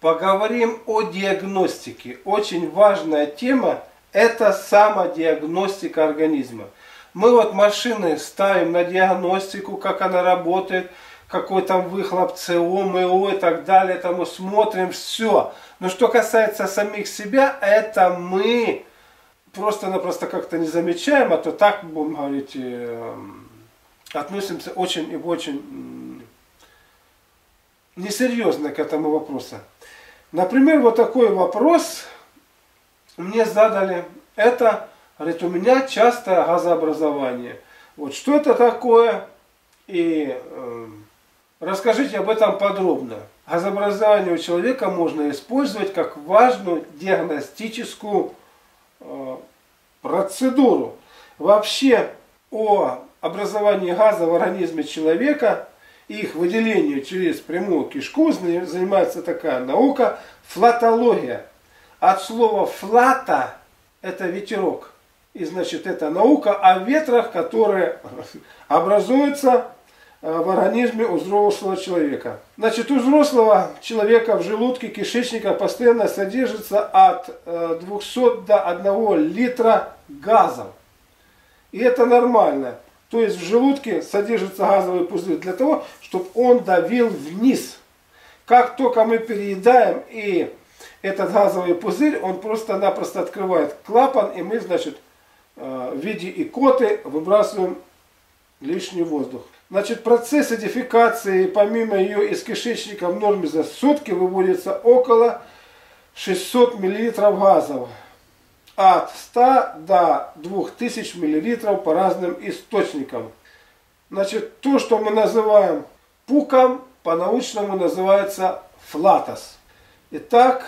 Поговорим о диагностике. Очень важная тема – это самодиагностика организма. Мы вот машины ставим на диагностику, как она работает, какой там выхлоп СО, МО и так далее, там мы смотрим все. Но что касается самих себя, это мы просто-напросто как-то не замечаем, а то так, будем говорить, э, относимся очень и очень несерьезно к этому вопросу. Например, вот такой вопрос мне задали. Это, говорит, у меня частое газообразование. Вот что это такое? И э, расскажите об этом подробно. Газообразование у человека можно использовать как важную диагностическую э, процедуру. Вообще о образовании газа в организме человека их выделению через прямую кишку занимается такая наука флатология. От слова флата это ветерок. И значит это наука о ветрах, которые образуются э, в организме у взрослого человека. Значит, у взрослого человека в желудке кишечника постоянно содержится от 200 э, до 1 литра газов. И это нормально. То есть в желудке содержится газовый пузырь для того, чтобы он давил вниз. Как только мы переедаем и этот газовый пузырь, он просто-напросто открывает клапан, и мы, значит, э, в виде икоты выбрасываем лишний воздух. Значит, процесс эдификации, помимо ее из кишечника в норме за сутки выводится около 600 мл газов от 100 до 2000 мл по разным источникам. Значит, то, что мы называем пуком, по-научному называется флатос. Итак,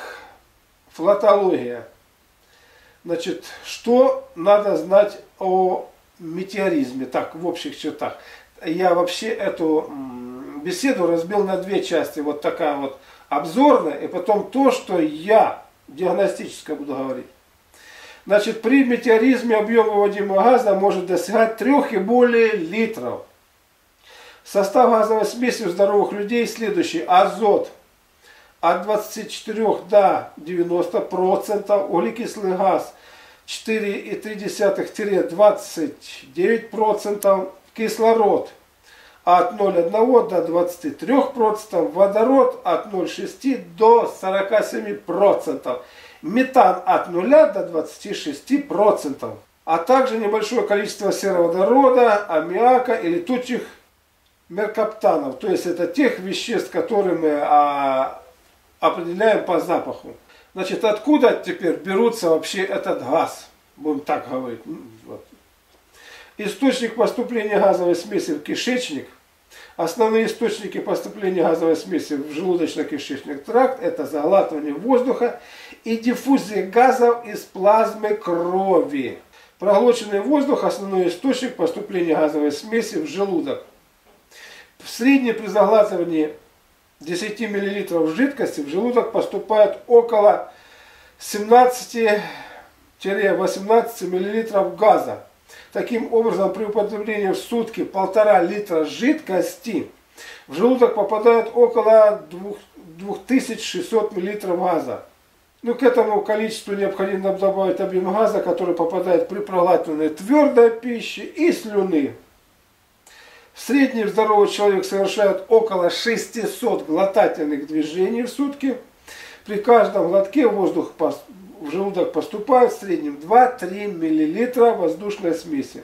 флатология. Значит, что надо знать о метеоризме, так, в общих чертах. Я вообще эту беседу разбил на две части. Вот такая вот обзорная, и потом то, что я диагностическое буду говорить. Значит, при метеоризме объем выводимого газа может достигать 3 и более литров. Состав газовой смеси у здоровых людей следующий. Азот от 24 до 90%, углекислый газ 4,3-29%, кислород от 0,1 до 23%, водород от 0,6 до 47% метан от 0 до 26%, а также небольшое количество сероводорода, аммиака и летучих меркаптанов. То есть это тех веществ, которые мы а, определяем по запаху. Значит, откуда теперь берутся вообще этот газ? Будем так говорить. Вот. Источник поступления газовой смеси в кишечник – Основные источники поступления газовой смеси в желудочно-кишечный тракт – это заглатывание воздуха и диффузия газов из плазмы крови. Проглоченный воздух – основной источник поступления газовой смеси в желудок. В среднем при заглатывании 10 мл жидкости в желудок поступает около 17-18 мл газа. Таким образом, при употреблении в сутки полтора литра жидкости в желудок попадает около 2600 мл газа. Ну, к этому количеству необходимо добавить объем газа, который попадает при проглатывании твердой пищи и слюны. В среднем здоровый человек совершает около 600 глотательных движений в сутки. При каждом глотке воздух в желудок поступает в среднем 2-3 мл воздушной смеси.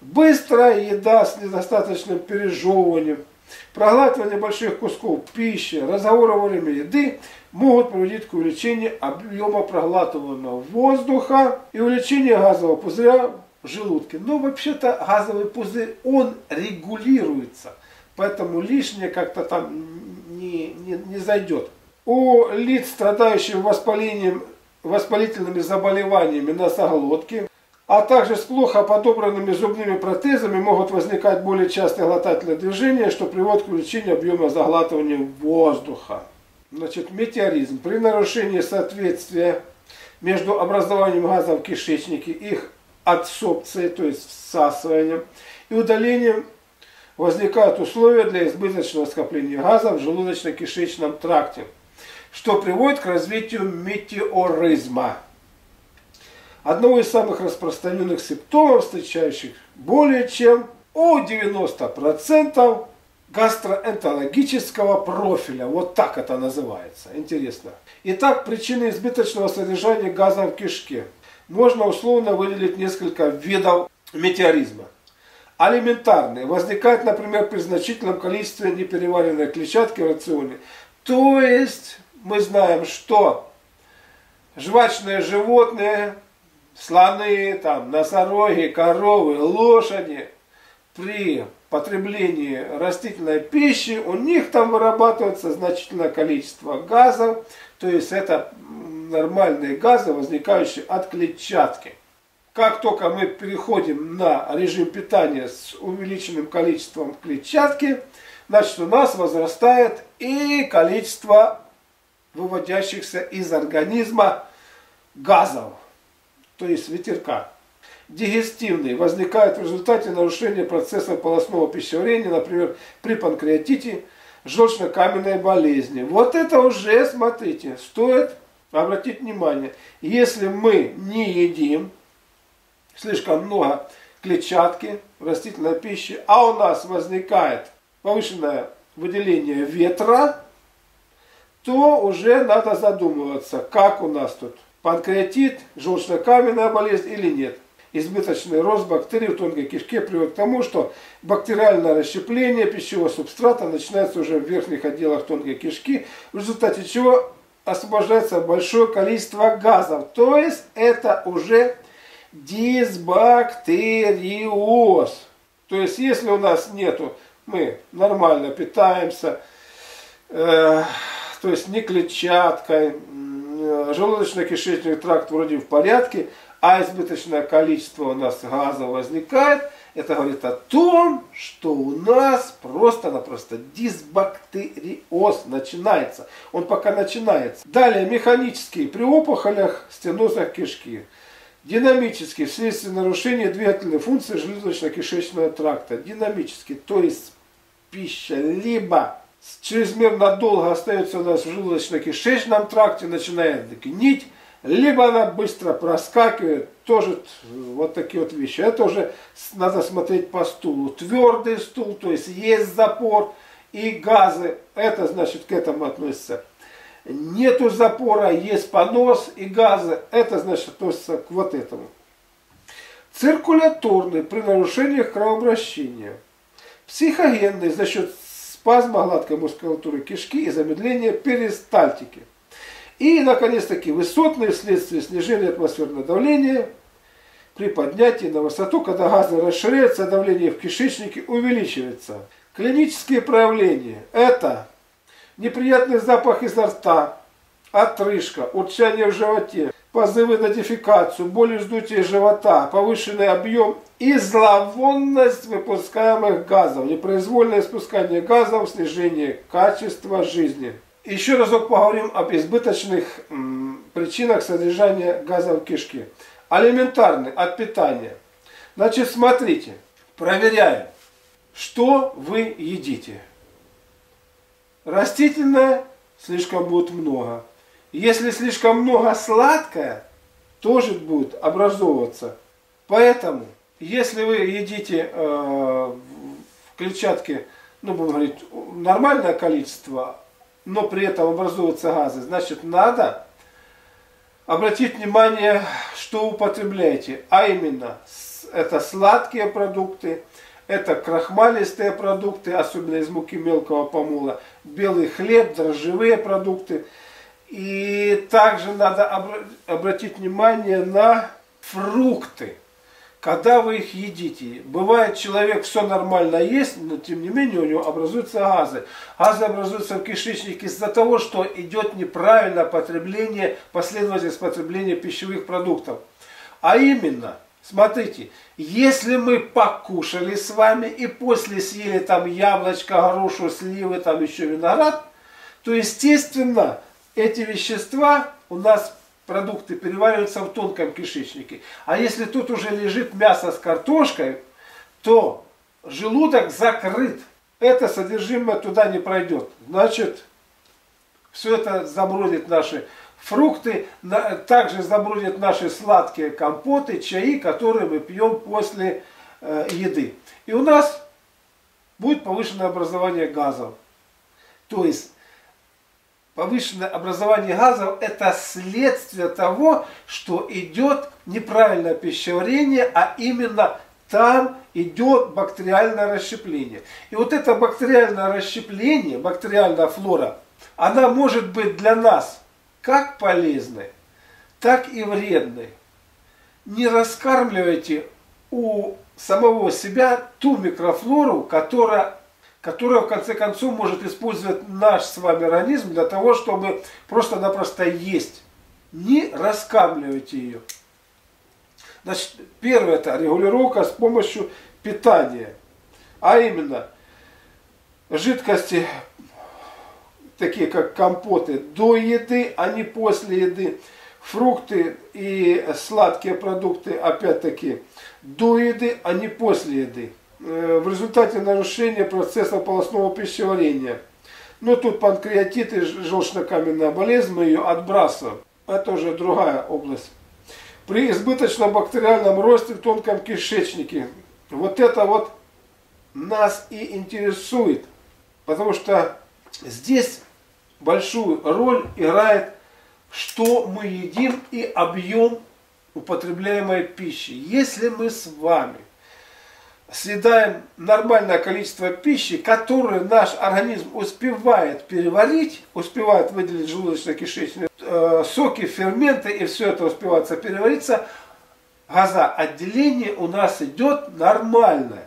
Быстрая еда с недостаточным пережевыванием, проглатывание больших кусков пищи, разговоры во время еды могут приводить к увеличению объема проглатываемого воздуха и увеличению газового пузыря в желудке. Но вообще-то газовый пузырь, он регулируется, поэтому лишнее как-то там не, не, не зайдет. У лиц, страдающих воспалением воспалительными заболеваниями носоглотки, а также с плохо подобранными зубными протезами могут возникать более частые глотательные движения, что приводит к увеличению объема заглатывания воздуха. Значит, метеоризм. При нарушении соответствия между образованием газов в кишечнике, их адсорбцией, то есть всасыванием, и удалением возникают условия для избыточного скопления газа в желудочно-кишечном тракте, что приводит к развитию метеоризма. Одного из самых распространенных симптомов, встречающих более чем у 90% гастроэнтерологического профиля. Вот так это называется. Интересно. Итак, причины избыточного содержания газа в кишке. Можно условно выделить несколько видов метеоризма. Алиментарные. Возникает, например, при значительном количестве непереваренной клетчатки в рационе. То есть, мы знаем, что жвачные животные, слоны, там, носороги, коровы, лошади при потреблении растительной пищи, у них там вырабатывается значительное количество газов, то есть это нормальные газы, возникающие от клетчатки. Как только мы переходим на режим питания с увеличенным количеством клетчатки, значит у нас возрастает и количество выводящихся из организма газов, то есть ветерка дигестивный возникает в результате нарушения процесса полостного пищеварения, например, при панкреатите, желчно-каменной болезни. Вот это уже, смотрите, стоит обратить внимание. Если мы не едим слишком много клетчатки, растительной пищи, а у нас возникает повышенное выделение ветра, то уже надо задумываться, как у нас тут панкреатит, желчно-каменная болезнь или нет избыточный рост бактерий в тонкой кишке приводит к тому, что бактериальное расщепление пищевого субстрата начинается уже в верхних отделах тонкой кишки, в результате чего освобождается большое количество газов. То есть это уже дисбактериоз. То есть если у нас нету, мы нормально питаемся, э, то есть не клетчаткой, э, желудочно-кишечный тракт вроде в порядке, а избыточное количество у нас газа возникает, это говорит о том, что у нас просто-напросто дисбактериоз начинается. Он пока начинается. Далее механический при опухолях, стенозах кишки. Динамический вследствие нарушения двигательной функции желудочно-кишечного тракта. Динамический, то есть пища либо чрезмерно долго остается у нас в желудочно-кишечном тракте, начинает гнить, либо она быстро проскакивает, тоже вот такие вот вещи. Это уже надо смотреть по стулу. Твердый стул, то есть есть запор и газы, это значит к этому относится. Нету запора, есть понос и газы, это значит относится к вот этому. Циркуляторный при нарушениях кровообращения. Психогенный за счет спазма гладкой мускулатуры кишки и замедления перистальтики. И, наконец-таки, высотные вследствие снижения атмосферного давления при поднятии на высоту, когда газы расширяются, давление в кишечнике увеличивается. Клинические проявления – это неприятный запах изо рта, отрыжка, урчание в животе, позывы на дефекацию, боль вздутия живота, повышенный объем и зловонность выпускаемых газов, непроизвольное спускание газов, снижение качества жизни. Еще разок поговорим об избыточных причинах содержания газа в кишке. Алиментарный, от питания. Значит, смотрите, проверяем, что вы едите. Растительное слишком будет много. Если слишком много сладкое, тоже будет образовываться. Поэтому, если вы едите э, в клетчатке, ну, будем говорить, нормальное количество, но при этом образуются газы, значит надо обратить внимание, что употребляете. А именно, это сладкие продукты, это крахмалистые продукты, особенно из муки мелкого помола, белый хлеб, дрожжевые продукты. И также надо обратить внимание на фрукты когда вы их едите. Бывает, человек все нормально есть, но тем не менее у него образуются газы. Газы образуются в кишечнике из-за того, что идет неправильное потребление, последовательность потребления пищевых продуктов. А именно, смотрите, если мы покушали с вами и после съели там яблочко, грушу, сливы, там еще виноград, то естественно эти вещества у нас продукты перевариваются в тонком кишечнике. А если тут уже лежит мясо с картошкой, то желудок закрыт. Это содержимое туда не пройдет. Значит, все это забродит наши фрукты, также забродят наши сладкие компоты, чаи, которые мы пьем после э, еды. И у нас будет повышенное образование газов. То есть повышенное образование газов это следствие того, что идет неправильное пищеварение, а именно там идет бактериальное расщепление. И вот это бактериальное расщепление, бактериальная флора, она может быть для нас как полезной, так и вредной. Не раскармливайте у самого себя ту микрофлору, которая, которая в конце концов может использовать наш с вами организм для того, чтобы просто-напросто есть. Не раскармливайте ее. Значит, первое это регулировка с помощью питания. А именно, жидкости, такие как компоты, до еды, а не после еды. Фрукты и сладкие продукты, опять-таки, до еды, а не после еды. Э, в результате нарушения процесса полостного пищеварения. Но тут панкреатит и желчнокаменная болезнь, мы ее отбрасываем. Это уже другая область. При избыточном бактериальном росте в тонком кишечнике. Вот это вот нас и интересует. Потому что здесь большую роль играет, что мы едим и объем употребляемой пищи. Если мы с вами съедаем нормальное количество пищи, которую наш организм успевает переварить, успевает выделить желудочно-кишечные э, соки, ферменты, и все это успевается перевариться, газоотделение у нас идет нормальное.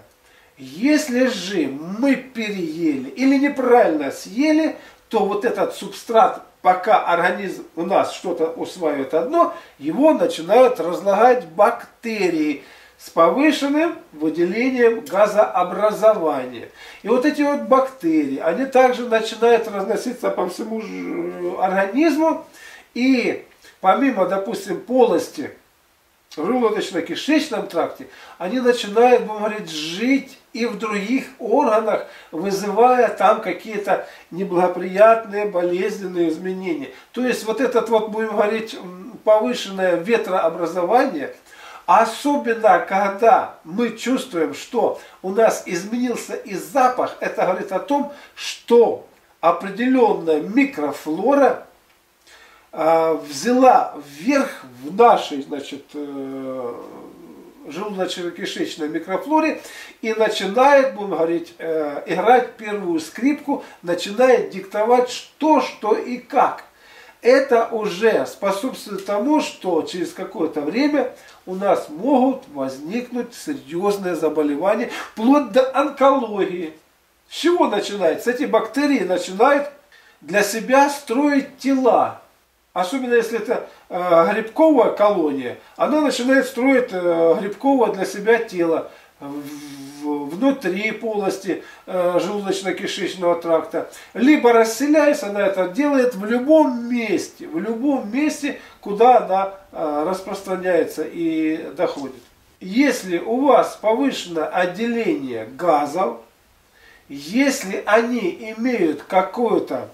Если же мы переели или неправильно съели, то вот этот субстрат пока организм у нас что-то усваивает одно, его начинают разлагать бактерии с повышенным выделением газообразования. И вот эти вот бактерии, они также начинают разноситься по всему организму, и помимо, допустим, полости в желудочно-кишечном тракте, они начинают, будем говорить, жить и в других органах, вызывая там какие-то неблагоприятные болезненные изменения. То есть вот этот вот, будем говорить, повышенное ветрообразование, особенно когда мы чувствуем, что у нас изменился и запах, это говорит о том, что определенная микрофлора э, взяла вверх в нашей, значит, э, желудочно-кишечной микрофлоре и начинает, будем говорить, э, играть первую скрипку, начинает диктовать что, что и как. Это уже способствует тому, что через какое-то время у нас могут возникнуть серьезные заболевания, вплоть до онкологии. С чего начинается? Эти бактерии начинают для себя строить тела. Особенно если это э, грибковая колония, она начинает строить э, грибковое для себя тело внутри полости э, желудочно-кишечного тракта. Либо расселяясь, она это делает в любом месте, в любом месте, куда она э, распространяется и доходит. Если у вас повышено отделение газов, если они имеют какое-то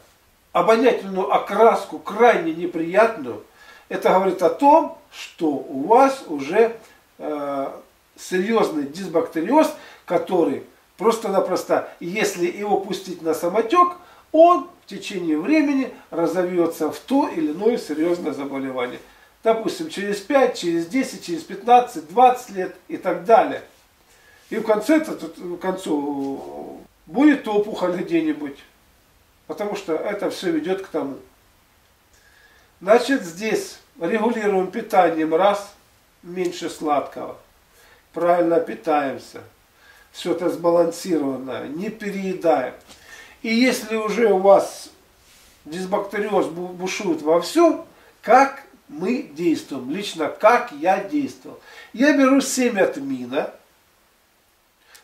обонятельную окраску крайне неприятную, это говорит о том, что у вас уже э, серьезный дисбактериоз, который просто-напросто, если его пустить на самотек, он в течение времени разовьется в то или иное серьезное заболевание. Допустим, через 5, через 10, через 15, 20 лет и так далее. И в конце, в концу будет опухоль где-нибудь. Потому что это все ведет к тому. Значит, здесь регулируем питанием раз, меньше сладкого. Правильно питаемся. Все это сбалансировано, не переедаем. И если уже у вас дисбактериоз бушует во всем, как мы действуем, лично как я действовал. Я беру семя тмина,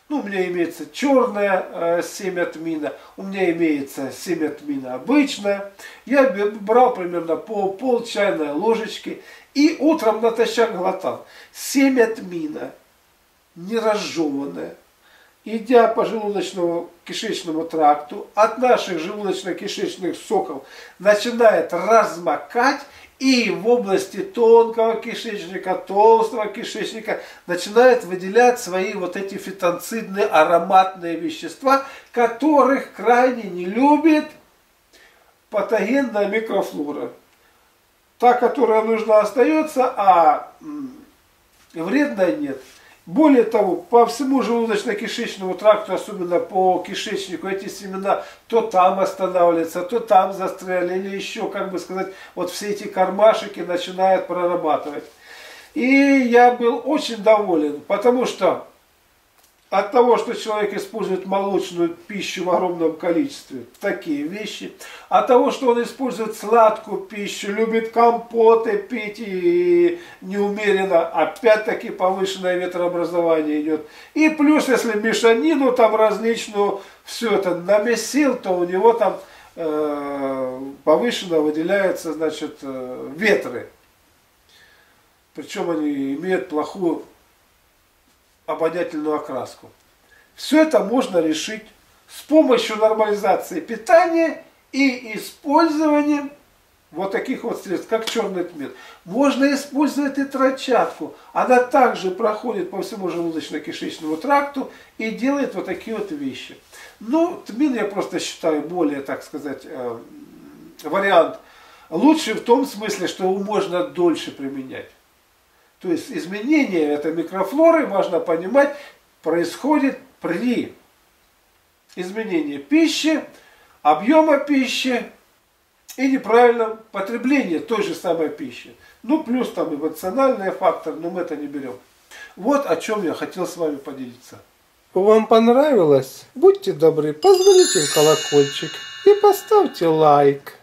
ну, у меня имеется черное э, семя тмина, у меня имеется семя тмина обычное. Я брал примерно по пол чайной ложечки и утром натощак глотал. Семя тмина не разжеванное, идя по желудочному кишечному тракту, от наших желудочно-кишечных соков начинает размокать, и в области тонкого кишечника, толстого кишечника начинает выделять свои вот эти фитонцидные ароматные вещества, которых крайне не любит патогенная микрофлора. Та, которая нужна, остается, а вредная нет. Более того, по всему желудочно-кишечному тракту, особенно по кишечнику, эти семена то там останавливаются, то там застряли, или еще, как бы сказать, вот все эти кармашики начинают прорабатывать. И я был очень доволен, потому что от того, что человек использует молочную пищу в огромном количестве, такие вещи, от того, что он использует сладкую пищу, любит компоты пить и неумеренно, опять-таки повышенное ветрообразование идет. И плюс, если мешанину там различную, все это намесил, то у него там э, повышенно выделяются, значит, э, ветры. Причем они имеют плохую обонятельную окраску. Все это можно решить с помощью нормализации питания и использованием вот таких вот средств, как черный тмин. Можно использовать и тратчатку. Она также проходит по всему желудочно-кишечному тракту и делает вот такие вот вещи. Ну, тмин я просто считаю более, так сказать, э, вариант лучше в том смысле, что его можно дольше применять. То есть изменение этой микрофлоры, можно понимать, происходит при изменении пищи, объема пищи и неправильном потреблении той же самой пищи. Ну, плюс там эмоциональный фактор, но мы это не берем. Вот о чем я хотел с вами поделиться. Вам понравилось? Будьте добры, позвоните в колокольчик и поставьте лайк.